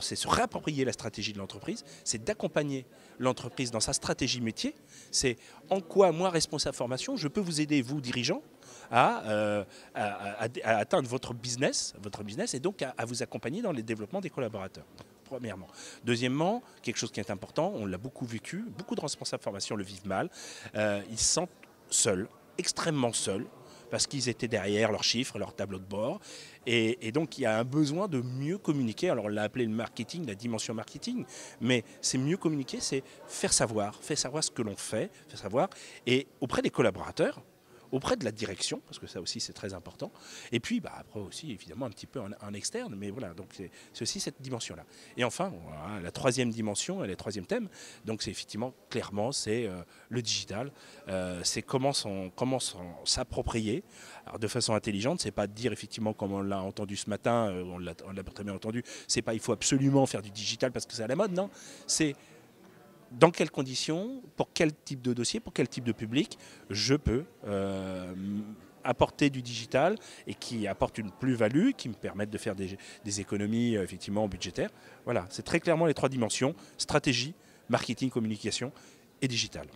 c'est se réapproprier la stratégie de l'entreprise, c'est d'accompagner l'entreprise dans sa stratégie métier. C'est en quoi, moi, responsable formation, je peux vous aider, vous, dirigeants, à, atteindre votre business, votre business et donc à, vous accompagner dans le développement des collaborateurs premièrement. Deuxièmement, quelque chose qui est important, on l'a beaucoup vécu, beaucoup de responsables formation le vivent mal, euh, ils se sentent seuls, extrêmement seuls, parce qu'ils étaient derrière leurs chiffres, leur tableau de bord. Et, donc il y a un besoin de mieux communiquer. Alors on l'a appelé le marketing, la dimension marketing, mais c'est mieux communiquer, c'est faire savoir, faire savoir ce que l'on fait, faire savoir, et auprès des collaborateurs, auprès de la direction, parce que ça aussi c'est très important, et puis bah, après aussi évidemment un petit peu en, externe, mais voilà, donc c'est aussi cette dimension-là. Et enfin, la troisième dimension, et le troisième thème, donc c'est effectivement clairement c'est euh, le digital, euh, c'est comment s'approprier, alors de façon intelligente, c'est pas dire effectivement comme on l'a entendu ce matin, euh, on l'a très bien entendu, c'est pas il faut absolument faire du digital parce que c'est à la mode, non, c'est dans quelles conditions, pour quel type de dossier, pour quel type de public, je peux euh, apporter du digital et qui apporte une plus-value, qui me permettent de faire des, économies euh, effectivement budgétaires. Voilà, c'est très clairement les trois dimensions stratégie, marketing, communication et digital.